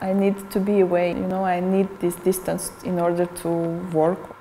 I need to be away, you know, I need this distance in order to work.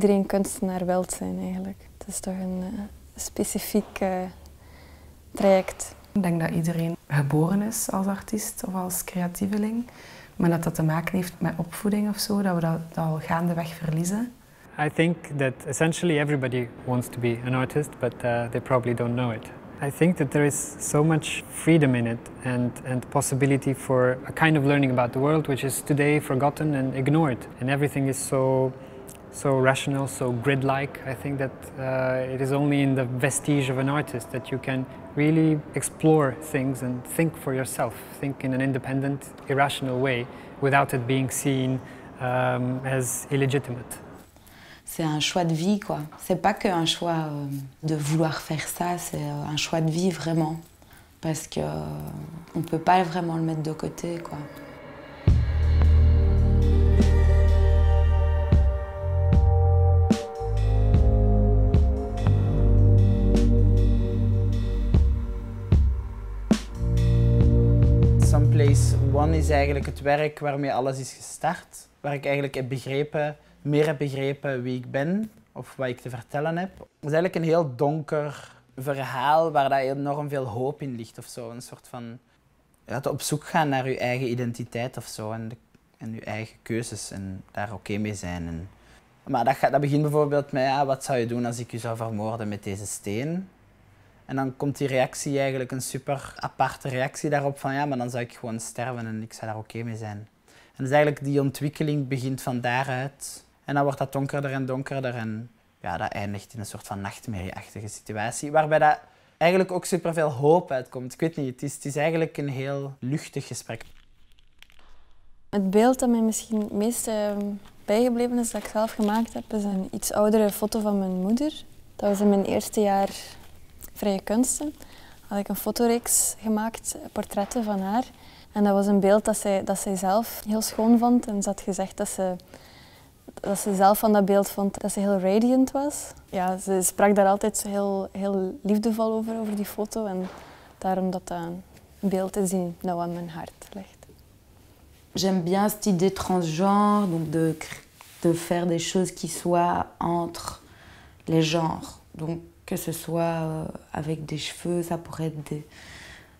Iedereen kunstenaar wil zijn eigenlijk. Het is toch een uh, specifiek uh, traject. Ik denk dat iedereen geboren is als artiest of als creatieveling. Maar dat dat te maken heeft met opvoeding of zo, dat we dat, dat al gaandeweg verliezen. I think that essentially everybody wants to be an artist, but uh, they probably don't know it. I think that there is so much freedom in it and, and possibility for a kind of learning about the world which is today forgotten and ignored. And everything is so so rational, so grid-like. I think that uh, it is only in the vestige of an artist that you can really explore things and think for yourself, think in an independent, irrational way, without it being seen um, as illegitimate. C'est un choix de vie, quoi. C'est pas qu'un choix euh, de vouloir faire ça, c'est un choix de vie vraiment. Parce qu'on euh, ne peut pas vraiment le mettre de côté, quoi. One is eigenlijk het werk waarmee alles is gestart. Waar ik eigenlijk heb begrepen, meer heb begrepen wie ik ben of wat ik te vertellen heb. Het is eigenlijk een heel donker verhaal waar daar enorm veel hoop in ligt of zo. Een soort van ja, op zoek gaan naar je eigen identiteit of zo en, en je eigen keuzes en daar oké mee zijn. En, maar dat, dat begint bijvoorbeeld met ja, wat zou je doen als ik je zou vermoorden met deze steen? En dan komt die reactie eigenlijk een super aparte reactie daarop van ja, maar dan zou ik gewoon sterven en ik zou daar oké mee zijn. En dus eigenlijk die ontwikkeling begint van daaruit. En dan wordt dat donkerder en donkerder en ja, dat eindigt in een soort van nachtmerrieachtige situatie. Waarbij dat eigenlijk ook superveel hoop uitkomt. Ik weet niet, het is, het is eigenlijk een heel luchtig gesprek. Het beeld dat mij misschien het meest uh, bijgebleven is dat ik zelf gemaakt heb, is een iets oudere foto van mijn moeder. Dat was in mijn eerste jaar vrije kunsten. Had ik een fotoreeks gemaakt, portretten van haar. En dat was een beeld dat zij, dat zij zelf heel schoon vond. En ze had gezegd dat ze, dat ze zelf van dat beeld vond dat ze heel radiant was. Ja, ze sprak daar altijd heel, heel liefdevol over, over die foto. En daarom dat dat een beeld is die nou aan mijn hart ligt. J'aime bien cette idée transgenre, donc de, de faire des choses qui soient entre les genres. Donc que ce soit euh, avec des cheveux, ça pourrait être des...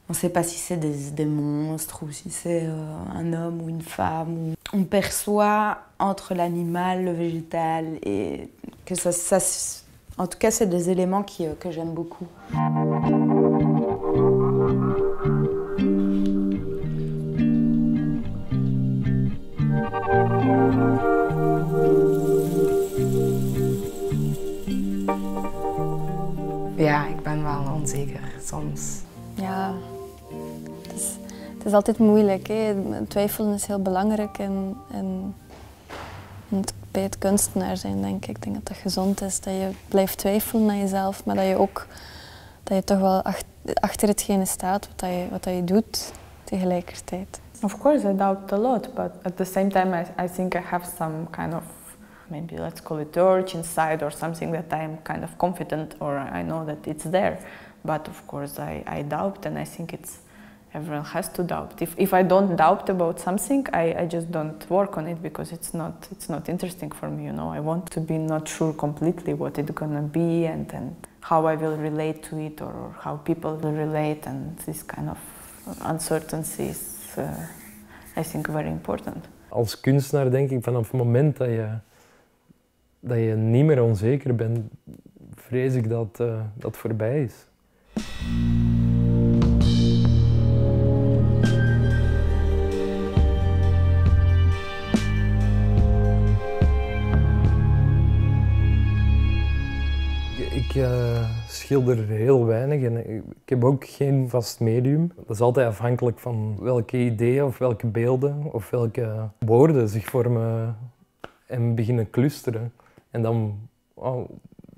On ne sait pas si c'est des, des, monstres ou si c'est euh, un homme ou une femme. On perçoit entre l'animal, le végétal et que ça, ça en tout cas, c'est des éléments qui, euh, que j'aime beaucoup. Onzeker soms. Ja, het is, het is altijd moeilijk. Hè. Twijfelen is heel belangrijk en, en bij het kunstenaar zijn, denk ik. Ik denk dat dat gezond is, dat je blijft twijfelen aan jezelf, maar dat je ook dat je toch wel achter hetgene staat wat, dat je, wat dat je doet tegelijkertijd. Of course, I doubt a lot, but at the same time, I, I think I have some kind of maybe let's call it urge inside or something that I'm kind of confident or I know that it's there. But of course, I, I doubt, and I think it's everyone has to doubt. If, if I don't doubt about something, I, I just don't work on it because it's not it's not interesting for me. You know, I want to be not sure completely what it's gonna be and and how I will relate to it or, how people will relate, and this kind of uncertainty is, uh, I think, very important. Als kunstenaar denk ik vanaf het moment dat je dat je niet meer onzeker bent, vrees ik dat uh, dat voorbij is. Ik uh, schilder heel weinig en ik heb ook geen vast medium. Dat is altijd afhankelijk van welke ideeën of welke beelden of welke woorden zich voor me en beginnen clusteren. En dan oh,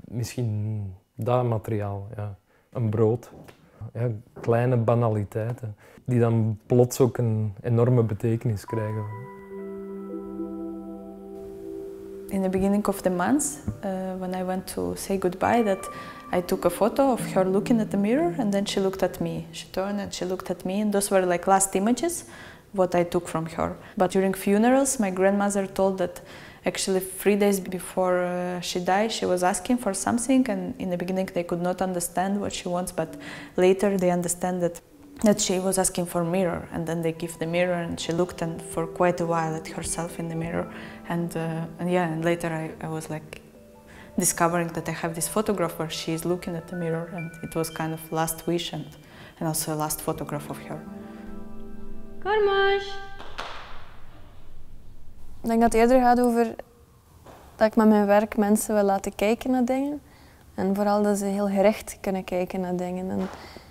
misschien dat materiaal, ja. Een brood. Ja, kleine banaliteiten die dan plots ook een enorme betekenis krijgen. In the beginning of the month, uh, when I went to say goodbye, that I took a photo of her looking at the mirror and then she looked at me. She turned and she looked at me and those were like last images what I took from her. But during funerals, my grandmother told that actually three days before uh, she died, she was asking for something and in the beginning they could not understand what she wants, but later they understand that that she was asking for a mirror and then they give the mirror and she looked and for quite a while at herself in the mirror and, uh, and yeah and later I, I was like discovering that I have this photograph where she is looking at the mirror and it was kind of last wish and, and also a last photograph of her. Kormos! Ik denk dat het eerder gaat over dat ik met mijn werk mensen wil laten kijken naar dingen. En vooral dat ze heel gerecht kunnen kijken naar dingen. En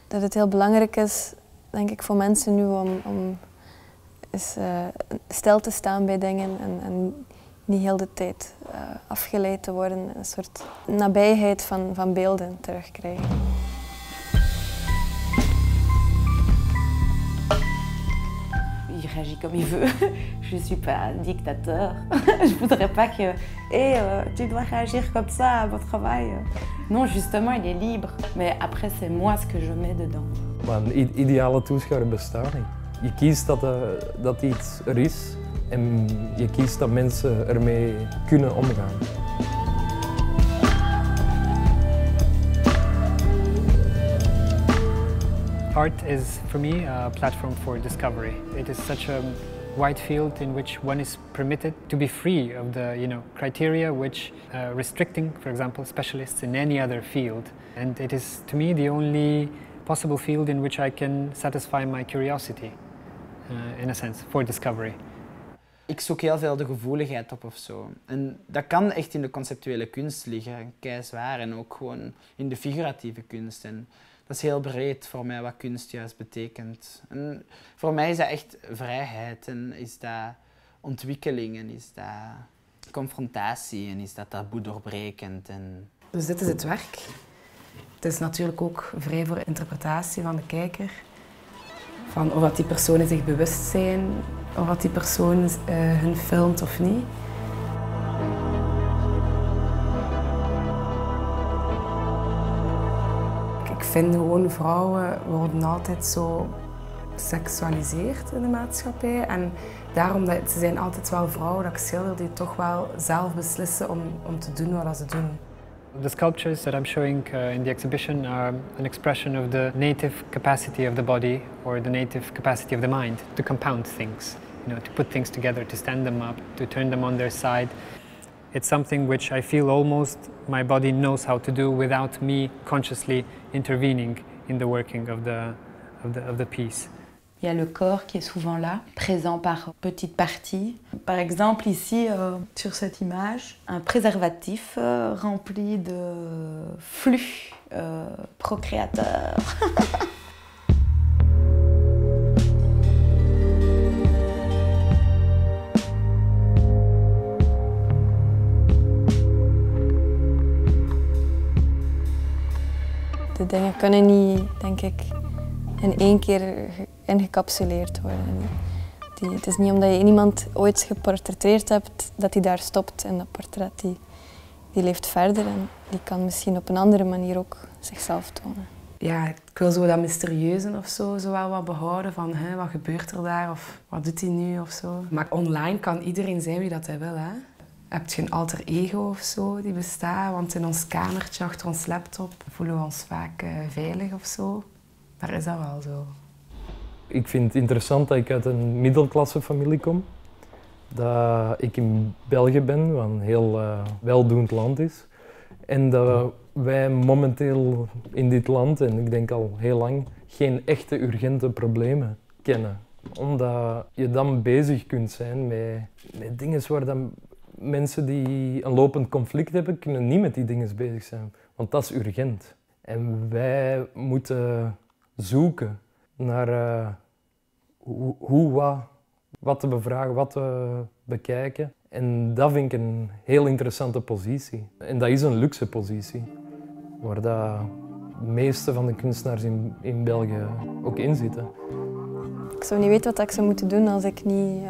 dat het heel belangrijk is, denk ik, voor mensen nu om, om uh, stil te staan bij dingen en, en niet heel de tijd uh, afgeleid te worden. Een soort nabijheid van, van beelden terugkrijgen. Réagit comme il veut. Je ne suis pas dictateur. Je voudrais pas que hey, euh, tu dois réagir comme ça à votre travail. Non, justement, il est libre. Mais après, c'est moi ce que je mets dedans. Maar een ideale toeschouwer bestaat niet. Je kiest dat, uh, dat iets er is en je kiest dat mensen ermee kunnen omgaan. Art is, for me, a platform for discovery. It is such a wide field in which one is permitted to be free of the you know, criteria which uh, restricting, for example, specialists in any other field. And it is, to me, the only possible field in which I can satisfy my curiosity, uh, in a sense, for discovery. Ik zoek heel veel de gevoeligheid op of zo. En dat kan echt in de conceptuele kunst liggen, keizwaar, en ook gewoon in de figuratieve kunst. En dat is heel breed voor mij wat kunst juist betekent. En voor mij is dat echt vrijheid en is dat ontwikkeling en is dat confrontatie en is dat taboe doorbrekend. En... Dus dit is het werk. Het is natuurlijk ook vrij voor interpretatie van de kijker. Van of dat die personen zich bewust zijn, of dat die persoon uh, hun filmt of niet. Vind gewoon vrouwen worden altijd zo geseksualiseerd in de maatschappij. En daarom dat ze zijn altijd wel vrouwen dat ik schilder die toch wel zelf beslissen om, om te doen wat ze doen. The sculptures that I'm showing uh, in the exhibition are an expression of the native capacity of the body or the native capacity of the mind to compound things, you know, to put things together, to stand them up, to turn them on their side. It's something which I feel almost my body knows how to do without me consciously intervening in the working of the, of the, of the piece. Il y a le corps qui est souvent là, présent par petites parties. Par exemple, ici, euh, sur cette image, un préservatif euh, rempli de flux euh, procréateurs. dingen kunnen niet, denk ik, in één keer ingecapsuleerd worden. Die, het is niet omdat je iemand ooit geportretteerd hebt dat hij daar stopt en dat portret die, die leeft verder en die kan misschien op een andere manier ook zichzelf tonen. Ja, ik wil zo dat mysterieuze of zo, zo wel wat behouden van hè, wat gebeurt er daar of wat doet hij nu of zo. Maar online kan iedereen zijn wie dat hij wil. Hè. Je hebt geen alter ego of zo die bestaat, want in ons kamertje achter ons laptop voelen we ons vaak uh, veilig of zo. Maar is dat wel zo? Ik vind het interessant dat ik uit een middelklasse familie kom. Dat ik in België ben, wat een heel uh, weldoend land is. En dat wij momenteel in dit land, en ik denk al heel lang, geen echte urgente problemen kennen. Omdat je dan bezig kunt zijn met, met dingen waar dan mensen die een lopend conflict hebben, kunnen niet met die dingen bezig zijn. Want dat is urgent. En wij moeten zoeken naar uh, hoe, hoe, wat wat te bevragen, wat te bekijken. En dat vind ik een heel interessante positie. En dat is een luxe positie, waar de meeste van de kunstenaars in, in België ook in zitten. Ik zou niet weten wat ik zou moeten doen als ik niet uh,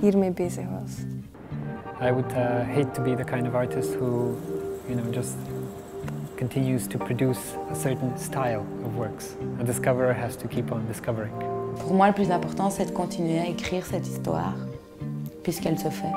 hiermee bezig was. I would uh, hate to be the kind of artist who, you know, just continues to produce a certain style of works. A discoverer has to keep on discovering. Pour moi, le plus important, c'est de continuer à écrire cette histoire, puisqu'elle se fait.